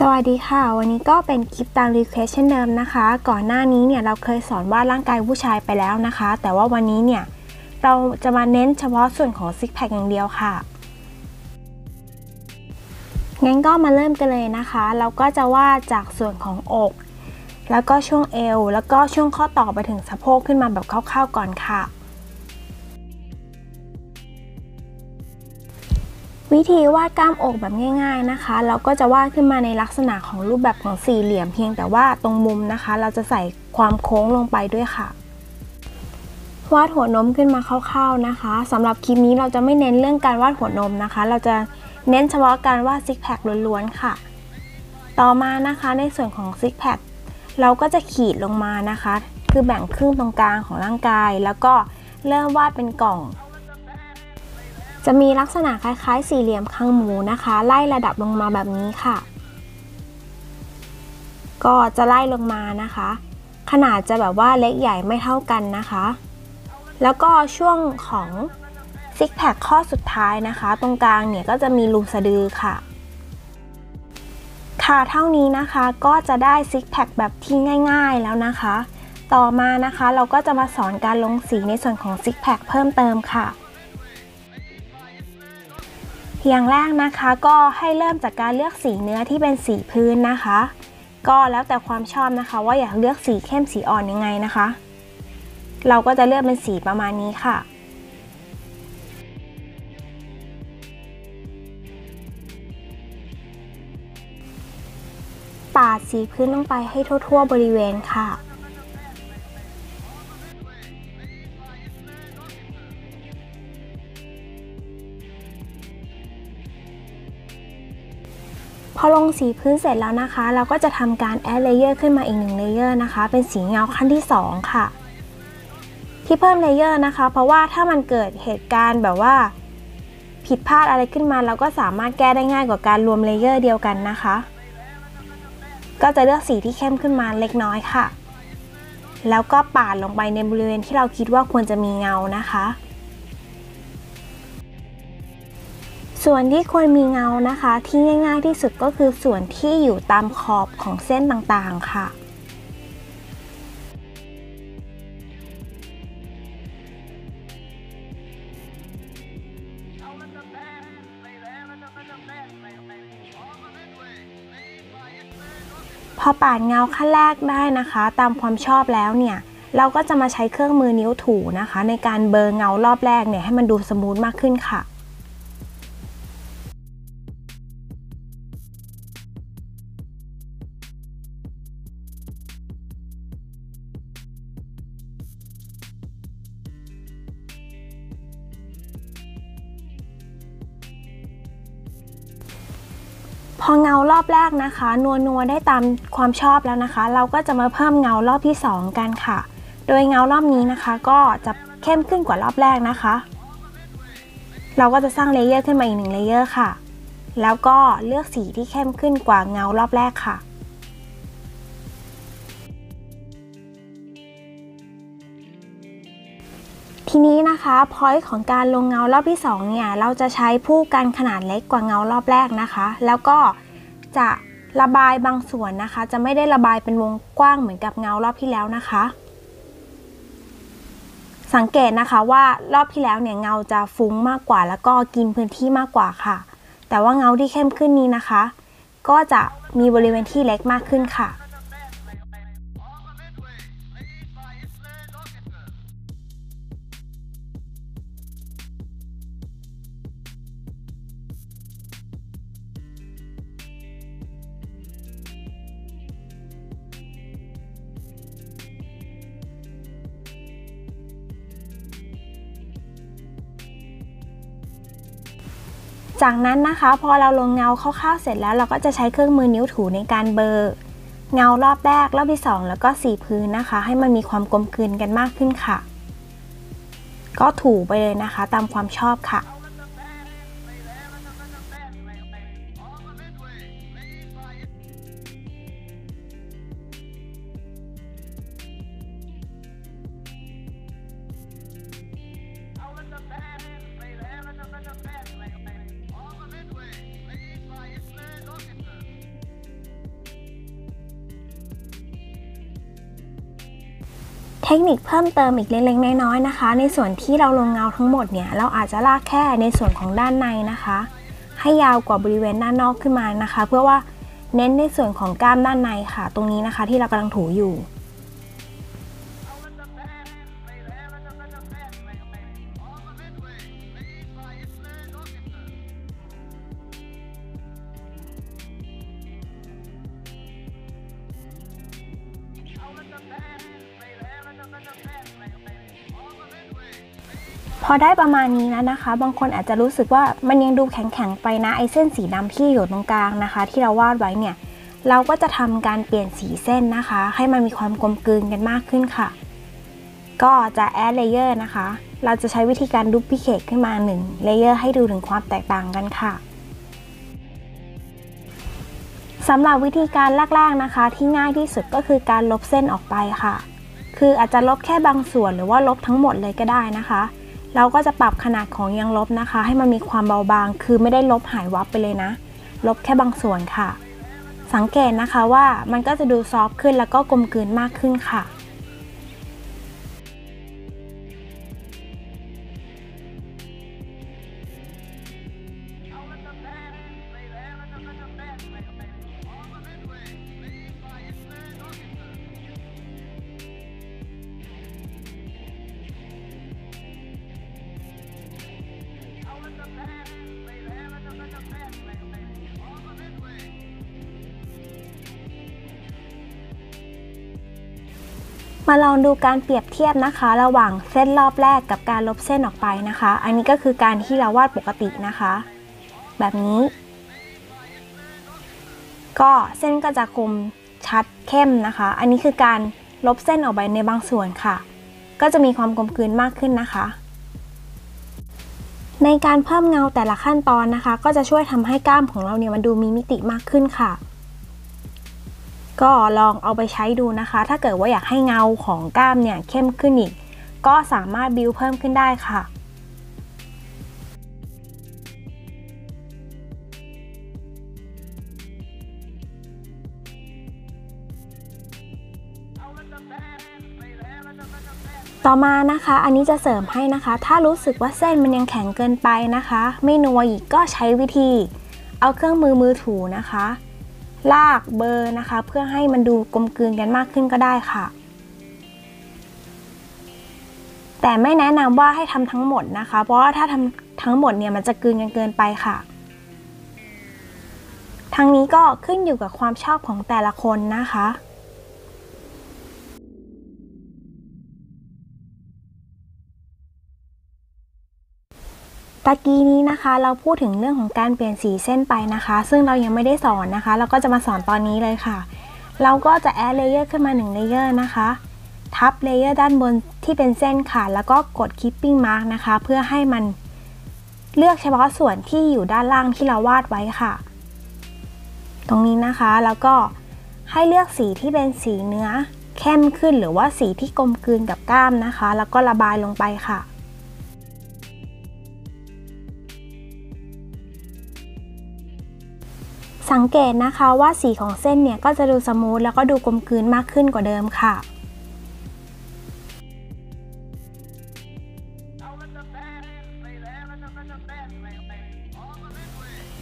สวัสดีค่ะ วันนี้ก็เป็นคลิปตาม request เช่นเดิมนะคะ ก่อนหน้านี้เนี่ยเราเคยสอนวาดร่างกายผู้ชายไปแล้วนะคะ แต่ว่าวันนี้เนี่ยเราจะมาเน้นเฉพาะส่วนของซิกแพคอย่างเดียวค่ะ งั้นก็มาเริ่มกันเลยนะคะ เราก็จะวาดจากส่วนของอก แล้วก็ช่วงเอว แล้วก็ช่วงข้อต่อไปถึงสะโพกขึ้นมาแบบคร่าวๆก่อนค่ะ วิธีวาดกล้ามอกแบบง่ายๆนะคะ เราก็จะวาดขึ้นมาในลักษณะของรูปแบบของสี่เหลี่ยมเพียงแต่ว่าตรงมุมนะคะ เราจะใส่ความโค้งลงไปด้วยค่ะวาดหัวนมขึ้นมาคร่าวๆนะคะสำหรับคลิปนี้เราจะไม่เน้นเรื่องการวาดหัวนมนะคะ เราจะ เน้นเฉพาะการวาดซิกแพคล้วนๆค่ะ ต่อมานะคะในส่วนของซิกแพคเราก็จะขีดลงมานะคะ คือแบ่งครึ่งตรงกลางของร่างกาย แล้วก็เริ่มวาดเป็นกล่อง จะมีลักษณะคล้ายๆ สี่เหลี่ยมคางหมูนะคะ ไล่ระดับลงมาแบบนี้ค่ะ ก็จะไล่ลงมานะคะ ขนาดจะแบบว่าเล็กใหญ่ไม่เท่ากันนะคะ แล้วก็ช่วงของ ซิกแพคข้อสุดท้ายนะคะ ตรงกลางเนี่ยก็จะมีรูสะดือค่ะ ค่ะเท่านี้นะคะก็จะได้ซิกแพคแบบที่ง่าย ๆแล้วนะคะ ต่อมานะคะเราก็จะมาสอนการลงสีในส่วนของซิกแพคเพิ่มเติมค่ะอย่างแรกนะคะก็ให้เริ่มจากการเลือกสีเนื้อที่เป็นสีพื้นนะคะ ก็แล้วแต่ความชอบนะคะ ว่าอยากเลือกสีเข้มสีอ่อนยังไงนะคะ เราก็จะเลือกเป็นสีประมาณนี้ค่ะ ปาดสีพื้นลงไปให้ทั่ว ๆ บริเวณค่ะ พอลงสีพื้นเสร็จแล้วนะคะ เราก็จะทำการ add layer ขึ้นมาอีกหนึ่ง layer นะคะ เป็นสีเงาขั้นที่ 2 ค่ะ ที่เพิ่ม layer นะคะ เพราะว่าถ้ามันเกิดเหตุการณ์แบบว่าผิดพลาดอะไรขึ้นมาเราก็สามารถแก้ได้ง่ายกว่าการรวม layer เดียวกันนะคะ ก็จะเลือกสีที่เข้มขึ้นมาเล็กน้อยค่ะ แล้วก็ปาดลงไปในบริเวณที่เราคิดว่าควรจะมีเงานะคะ ส่วนที่ควรมีเงานะคะ ที่ง่าย ๆ ที่สุดก็คือส่วนที่อยู่ตามขอบของเส้นต่างๆค่ะ พอปาดเงาขั้นแรกได้นะคะ ตามความชอบแล้วเนี่ยเราก็จะมาใช้เครื่องมือนิ้วถูนะคะ ในการเบอร์เงารอบแรกเนี่ยให้มันดูสมูทมากขึ้นค่ะ พอเงารอบแรกนะคะนัวนัวได้ตามความชอบแล้วนะคะ เราก็จะมาเพิ่มเงารอบที่ 2 กันค่ะ โดยเงารอบนี้นะคะ ก็จะเข้มขึ้นกว่ารอบแรกนะคะ เราก็จะสร้าง layer ขึ้นมาอีกหนึ่ง layer ค่ะ แล้วก็เลือกสีที่เข้มขึ้นกว่าเงารอบแรกค่ะ ทีนี้นะคะ point ของการลงเงารอบที่2เนี่ยเราจะใช้พู่กันขนาดเล็กกว่าเงารอบแรกนะคะ แล้วก็จะระบายบางส่วนนะคะ จะไม่ได้ระบายเป็นวงกว้างเหมือนกับเงารอบที่แล้วนะคะ สังเกตนะคะว่ารอบที่แล้วเนี่ยเงาจะฟุ้งมากกว่า แล้วก็กินพื้นที่มากกว่าค่ะ แต่ว่าเงาที่เข้มขึ้นนี้นะคะ ก็จะมีบริเวณที่เล็กมากขึ้นค่ะ จากนั้นนะคะพอเราลงเงาคร่าวๆเสร็จแล้วเราก็จะใช้เครื่องมือนิ้วถูในการเบอร์ เงารอบแรกรอบที่ 2 แล้วก็สีพื้นนะคะ ให้มันมีความกลมกลืนกันมากขึ้นค่ะ ก็ถูไปเลยนะคะตามความชอบค่ะ เทคนิคเพิ่มเติมอีกเล็กๆน้อยๆนะคะ ในส่วนที่เราลงเงาทั้งหมดเนี่ยเราอาจจะลากแค่ในส่วนของด้านในนะคะ ให้ยาวกว่าบริเวณด้านนอกขึ้นมานะคะ เพื่อว่าเน้นในส่วนของกล้ามด้านในค่ะ ตรงนี้นะคะที่เรากำลังถูอยู่ พอได้ประมาณนี้แล้วนะคะ บางคนอาจจะรู้สึกว่ามันยังดูแข็งๆไปนะไอ้เส้นสีดำที่อยู่ตรงกลางนะคะ ที่เราวาดไว้เนี่ยเราก็จะทำการเปลี่ยนสีเส้นนะคะ ให้มันมีความกลมกลืนกันมากขึ้นค่ะ ก็จะ add layer นะคะ เราจะใช้วิธีการ duplicate ขึ้นมา1 layer ให้ดูถึงความแตกต่างกันค่ะสำหรับวิธีการแรกๆนะคะ ที่ง่ายที่สุดก็คือการลบเส้นออกไปค่ะ คืออาจจะลบแค่บางส่วนหรือว่าลบทั้งหมดเลยก็ได้นะคะ เราก็จะปรับขนาดของยางลบนะคะ ให้มันมีความเบาบาง คือไม่ได้ลบหายวับไปเลยนะ ลบแค่บางส่วนค่ะ สังเกตนะคะว่ามันก็จะดูซอฟขึ้นแล้วก็กลมกลืนมากขึ้นค่ะ มาลองดูการเปรียบเทียบนะคะ ระหว่างเส้นรอบแรกกับการลบเส้นออกไปนะคะ อันนี้ก็คือการที่เราวาดปกตินะคะ แบบนี้ ก็เส้นก็จะคมชัดเข้มนะคะ อันนี้คือการลบเส้นออกไปในบางส่วนค่ะ ก็จะมีความกลมกลืนมากขึ้นนะคะ ในการเพิ่มเงาแต่ละขั้นตอนนะคะ ก็จะช่วยทำให้กล้ามของเราเนี่ยมันดูมีมิติมากขึ้นค่ะ ก็ลองเอาไปใช้ดูนะคะ ถ้าเกิดว่าอยากให้เงาของกล้ามเนี่ยเข้มขึ้นอีก ก็สามารถบิวเพิ่มขึ้นได้ค่ะต่อมานะคะ อันนี้จะเสริมให้นะคะ ถ้ารู้สึกว่าเส้นมันยังแข็งเกินไปนะคะ ไม่นัวอีกก็ใช้วิธี เอาเครื่องมือมือถูนะคะ ลากเบอร์นะคะ เพื่อให้มันดูกลมกลืนกันมากขึ้นก็ได้ค่ะ แต่ไม่แนะนำว่าให้ทำทั้งหมดนะคะ เพราะว่าถ้าทำทั้งหมดเนี่ยมันจะกลืนกันเกินไปค่ะทั้งนี้ก็ขึ้นอยู่กับความชอบของแต่ละคนนะคะ ตะกี้นี้นะคะเราพูดถึงเรื่องของการเปลี่ยนสีเส้นไปนะคะ ซึ่งเรายังไม่ได้สอนนะคะ เราก็จะมาสอนตอนนี้เลยค่ะ เราก็จะ add layer ขึ้นมา1 layer นะคะ ทับ layer ด้านบนที่เป็นเส้นค่ะ แล้วก็กด clipping mask นะคะ เพื่อให้มันเลือกเฉพาะส่วนที่อยู่ด้านล่างที่เราวาดไว้ค่ะ ตรงนี้นะคะแล้วก็ให้เลือกสีที่เป็นสีเนื้อเข้มขึ้นหรือว่าสีที่กลมกลืนกับกล้ามนะคะ แล้วก็ระบายลงไปค่ะ สังเกตนะคะว่าสีของเส้นเนี่ยก็จะดู smooth แล้วก็ดูกลมกลืนมากขึ้นกว่าเดิมค่ะ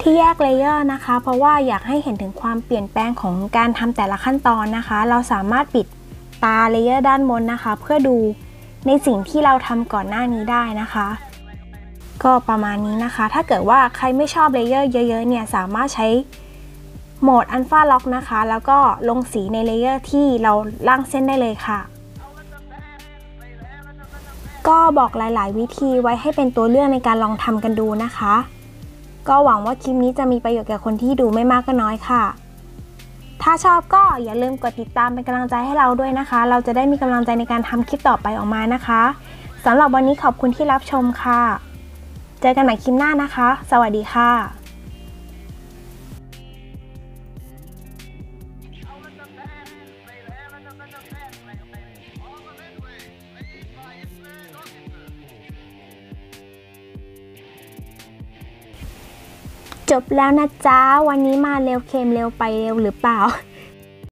ที่แยก layer นะคะ เพราะว่าอยากให้เห็นถึงความเปลี่ยนแปลงของการทำแต่ละขั้นตอนนะคะ เราสามารถปิดตา layer ด้านบนนะคะ เพื่อดูในสิ่งที่เราทำก่อนหน้านี้ได้นะคะก็ประมาณนี้นะคะ ถ้าเกิดว่าใครไม่ชอบ layer เยอะๆเนี่ย สามารถใช้ โหมด alpha lock นะคะ แล้วก็ลงสีใน layer ที่เราล่างเส้นได้เลยค่ะ ก็บอกหลาย ๆ วิธีไว้ให้เป็นตัวเลือกในการลองทำกันดูนะคะ ก็หวังว่าคลิปนี้จะมีประโยชน์แก่คนที่ดูไม่มากก็น้อยค่ะ ถ้าชอบก็อย่าลืมกดติดตามเป็นกำลังใจให้เราด้วยนะคะ เราจะได้มีกำลังใจในการทำคลิปต่อไปออกมานะคะสำหรับวันนี้ขอบคุณที่รับชมค่ะ เจอกันใหม่คลิปหน้านะคะ สวัสดีค่ะ จบแล้วนะจ๊ะ วันนี้มาเร็วเค็มเร็วไปเร็วหรือเปล่า